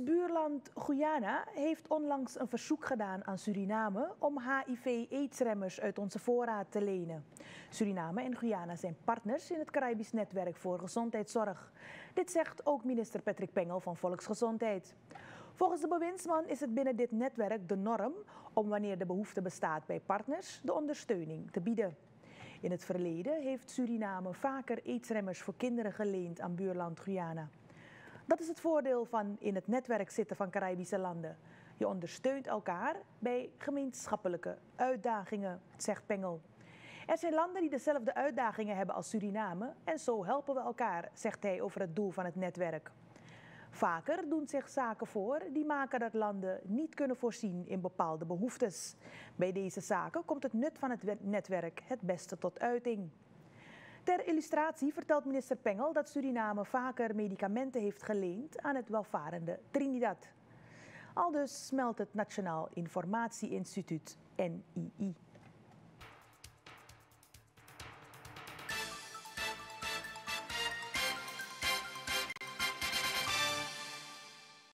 Buurland Guyana heeft onlangs een verzoek gedaan aan Suriname om HIV-aidsremmers uit onze voorraad te lenen. Suriname en Guyana zijn partners in het Caribisch netwerk voor gezondheidszorg. Dit zegt ook minister Patrick Pengel van Volksgezondheid. Volgens de bewindsman is het binnen dit netwerk de norm om wanneer de behoefte bestaat bij partners de ondersteuning te bieden. In het verleden heeft Suriname vaker aidsremmers voor kinderen geleend aan buurland Guyana. Dat is het voordeel van in het netwerk zitten van Caribische landen. Je ondersteunt elkaar bij gemeenschappelijke uitdagingen, zegt Pengel. Er zijn landen die dezelfde uitdagingen hebben als Suriname en zo helpen we elkaar, zegt hij over het doel van het netwerk. Vaker doen zich zaken voor die maken dat landen niet kunnen voorzien in bepaalde behoeftes. Bij deze zaken komt het nut van het netwerk het beste tot uiting. Ter illustratie vertelt minister Pengel dat Suriname vaker medicamenten heeft geleend aan het welvarende Trinidad. Aldus smelt het Nationaal Informatieinstituut NII.